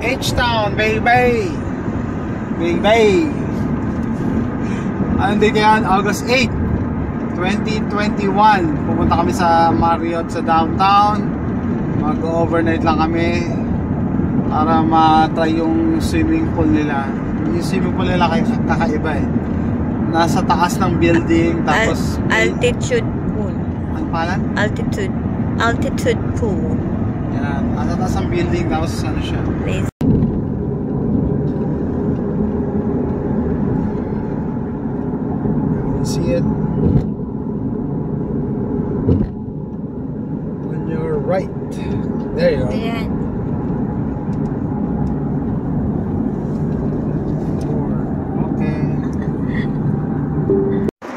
H-Town, baby! Baby! Anong date yan? August 8, 2021. Pupunta kami sa Marriott sa downtown. Mag-overnight lang kami para ma-try yung swimming pool nila. Yung swimming pool nila kay kakaiba eh. Nasa taas ng building tapos Al- altitude pool. ano pangalan? Altitude. Altitude pool. Yan, nasa taas ng building tapos ano siya. Place. You see it? On your right. There you go. Ayan.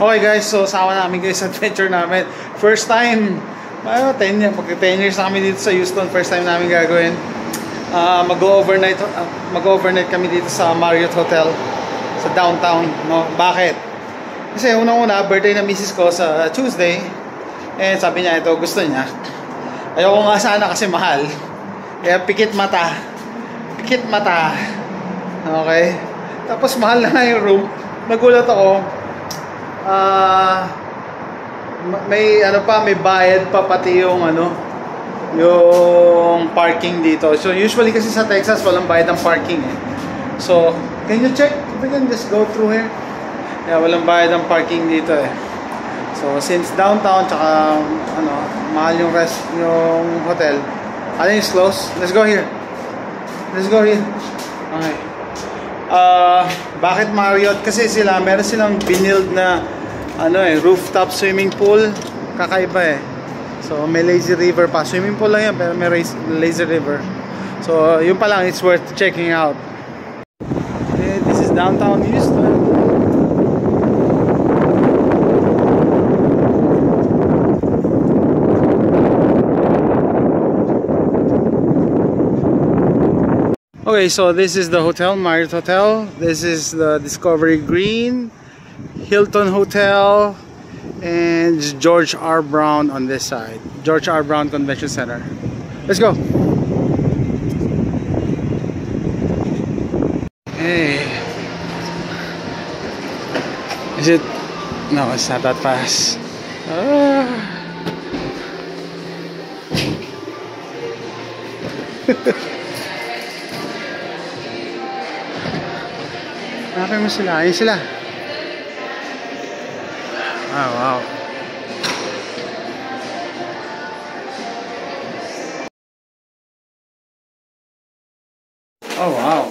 Okay. Guys, so sama namin guys sa adventure namin. First time, ano, 10 years, pag 10 years na kami dito sa Houston, first time namin gagawin. Ah, mag-overnight uh, mag-overnight kami dito sa Marriott Hotel sa downtown, no? Bakit? Kasi unang-una, birthday na misis ko sa Tuesday. And sabi niya ito, gusto niya. Ayoko nga sana kasi mahal. Kaya pikit mata. Pikit mata. Okay? Tapos mahal na nga yung room. Nagulat ako. Ah, ma- may ano pa, may bayad pa pati yung ano, yung parking dito. So usually kasi sa Texas walang bayad ng parking eh. So, can you check if we can just go through here? Yeah, walang bayad ng parking dito eh. So, since downtown tsaka ano, mahal yung rest yung hotel. Ano is close? Let's go here. Let's go here. Okay. Ah, bakit Marriott? Kasi sila, meron silang binild na ano eh, rooftop swimming pool. Kakaiba eh. So, may lazy river pa. Swimming pool lang yan, pero may lazy river. So, yun pa lang, it's worth checking out. Okay, this is downtown Houston. Okay, so this is the hotel, Marriott Hotel. This is the Discovery Green, Hilton Hotel, and George R. Brown on this side. George R. Brown Convention Center. Let's go. Hey. Is it? No, it's not that fast. Ah. Hanapin mo sila. Ayun sila. Ah, wow. Oh, wow.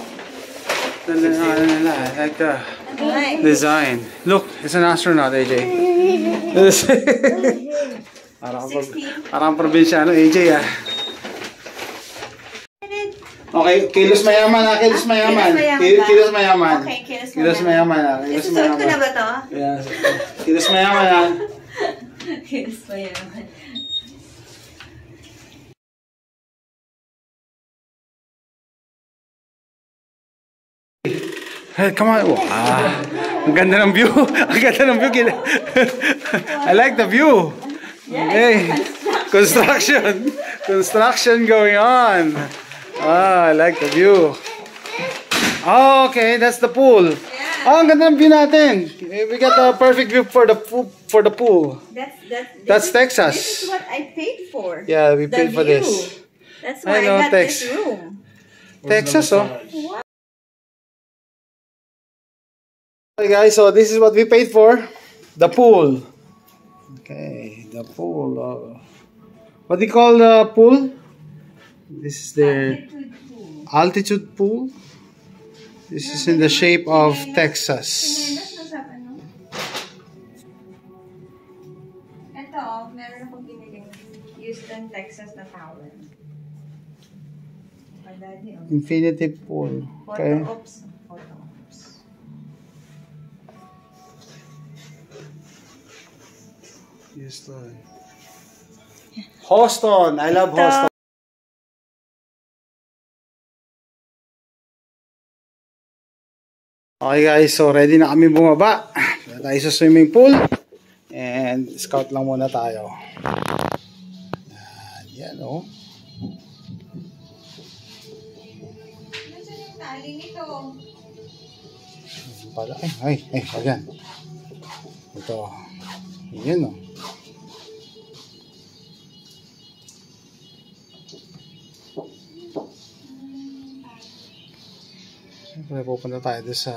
Ano nila. I like the design. Look, it's an astronaut, AJ. parang, parang probinsyano, AJ ah. Okay, kilos mayaman ah, kilos mayaman. Kilos mayaman? Kilos mayaman. Okay, kilos Kilos mayaman ah, kilos Isusuot ko na mayaman. ba to? Yeah. Kilos mayaman ah. Kilos pa yan. Hey, come on. Wow. Ang ganda ng view. Ang ganda ng view. I like the view. Okay. Construction. Construction going on. Ah, I like the view. Oh, okay. That's the pool. Oh, ang ganda ng view natin. We got the perfect view for the pool. For the pool. That's, that's, That's this Texas. This is what I paid for. Yeah, we The paid for view. this. That's I why I, know, got Tex. this room. Texas, oh. Okay guys, so this is what we paid for. The pool. Okay, the pool. uh, what do you call the pool? This is the altitude pool. This is in the shape of Texas. Ito, meron akong biniling Houston, Texas na towel. My oh. Infinity pool. Okay. Houston. Houston. I love Houston. Okay guys, so ready na kami bumaba. Pwede tayo sa swimming pool. And scout lang muna tayo. Yan, yan o. Oh. Pala, ay, ay, ay, ayan. Ito. Yan o. Oh. Siyempre, pupunta tayo doon sa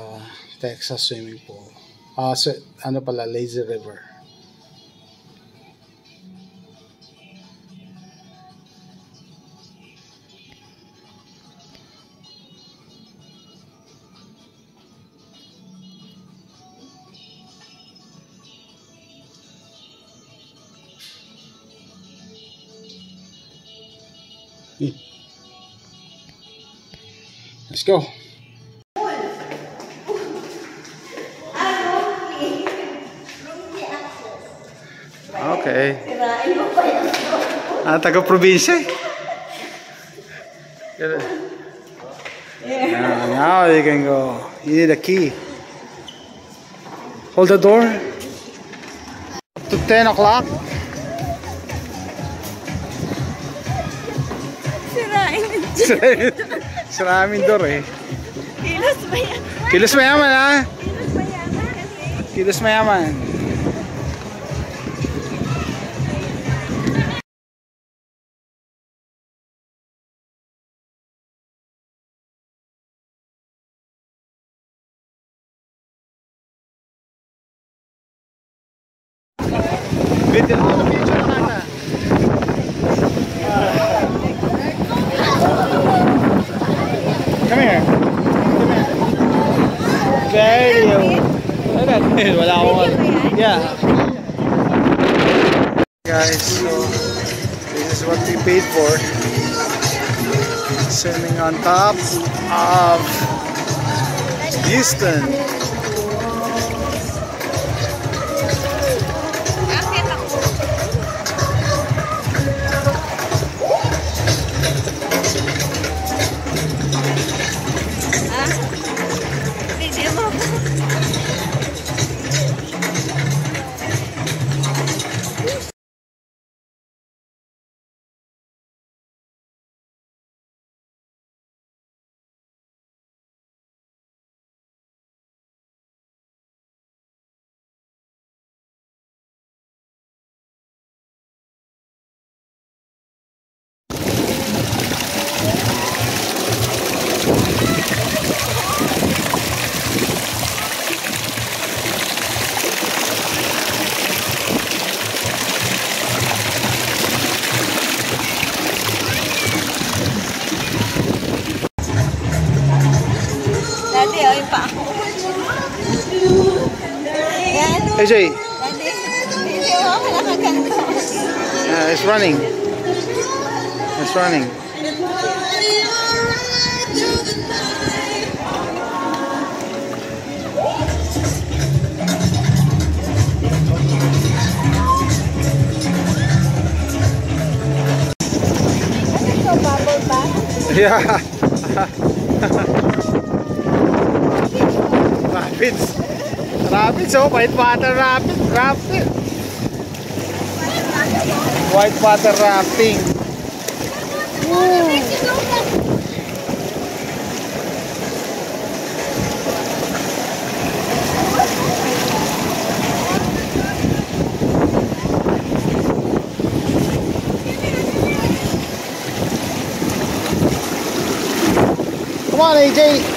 Texas swimming pool. Ah, sa, ano pala, Lazy River. Hmm. Let's go. Okay. Ah, taga-probinsya eh. Good. Now, now you can go. You need a key. Hold the door. Up to 10 o'clock. Sirain. Sira amin door eh. Kilos ba yan? Kilos mayaman ha? Kilos ba yan? Kasi Kilos mayaman. Wala akong Yeah. Guys, so this is what we paid for. Swimming on top of Houston. Yan. AJ, Dati, video mo ako nakaganda. uh, it's running. It's running. Ito, bubble ba? Yeah. Rapids. Rapids, oh. Whitewater rapid. Rapid. Whitewater rafting. Come on, AJ.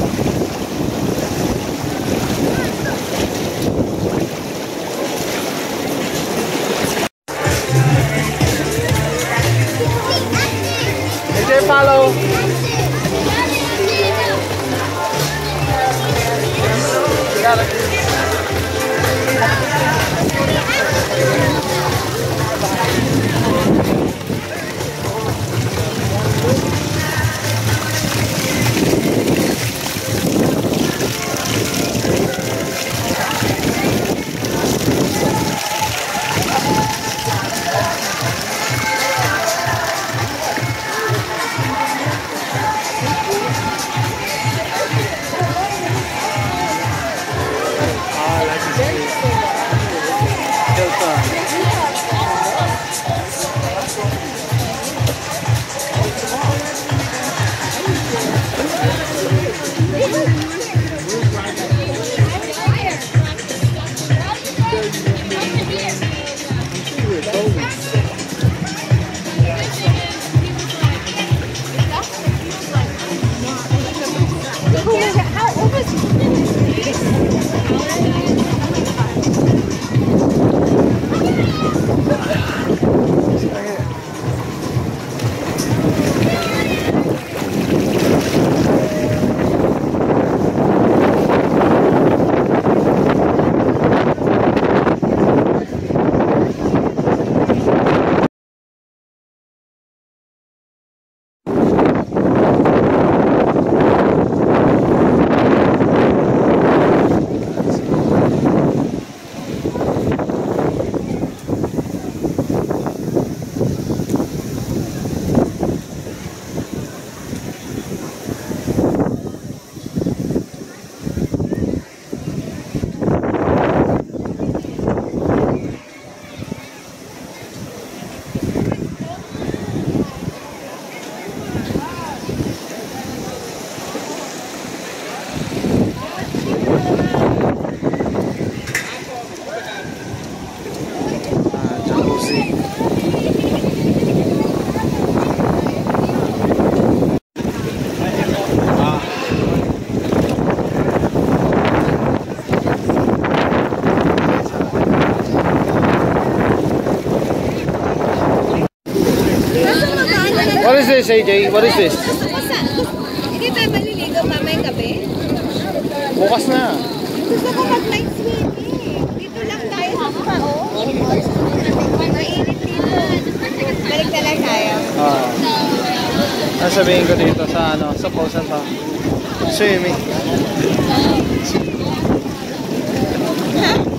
This, AJ? What is this? Hindi tayo maliligo mamayang gabi. Bukas na. Gusto ko mag-night swimming. Dito lang tayo sa spa, oh. Mainit dito. Balik na lang tayo. Ah. Ano sabihin ko dito sa ano, sa na to? Swimming. Ha?